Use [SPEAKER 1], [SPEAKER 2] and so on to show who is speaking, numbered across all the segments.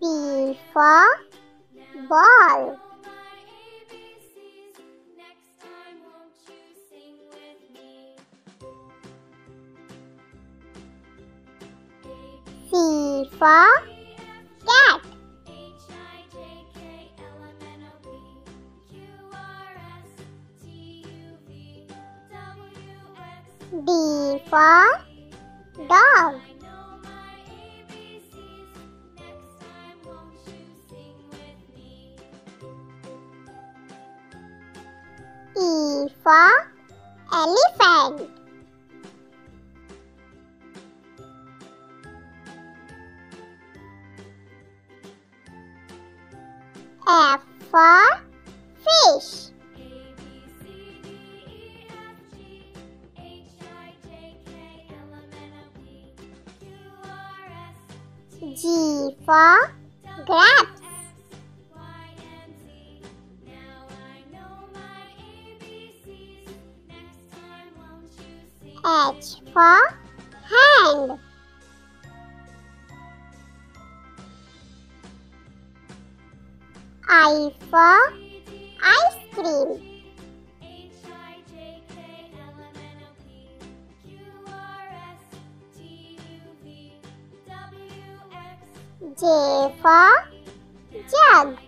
[SPEAKER 1] B for ball. C for cat. D for dog. E for elephant. F for fish. G for grapes. H for hand. I for ice cream. J for jug.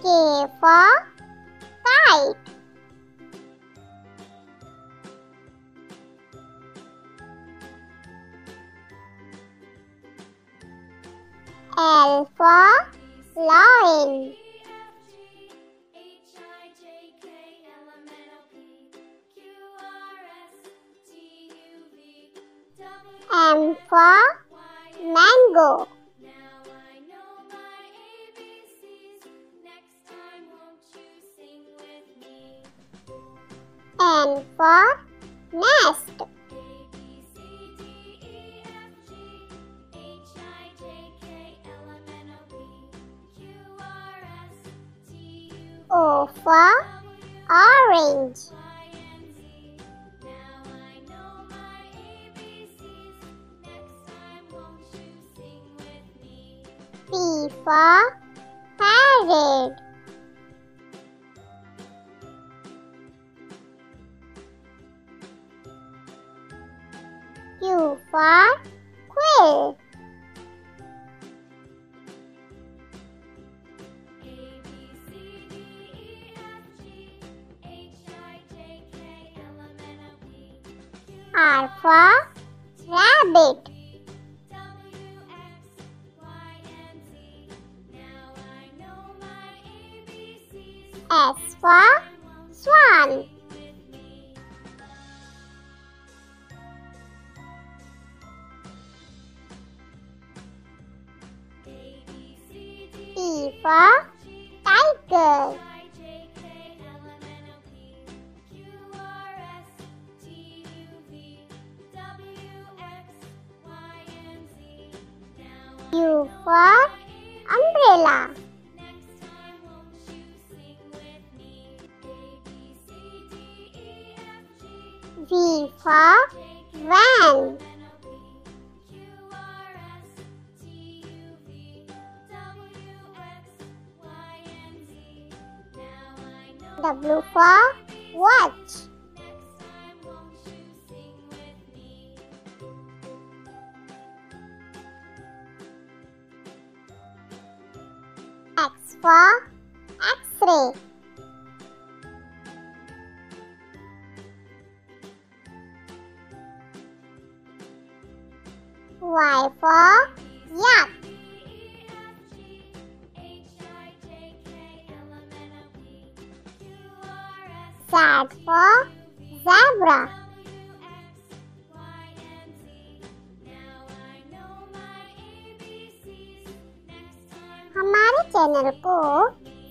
[SPEAKER 1] K for kite. L for lion. M for mango. N for nest. O for orange. P for parrot. Q for quill. R for rabbit. S for swan. T for tiger. U for umbrella. V for van. W for watch. X for X-ray. Y for yak. Z for zebra. हमारे channel को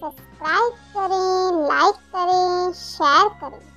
[SPEAKER 1] subscribe करें like करें share करें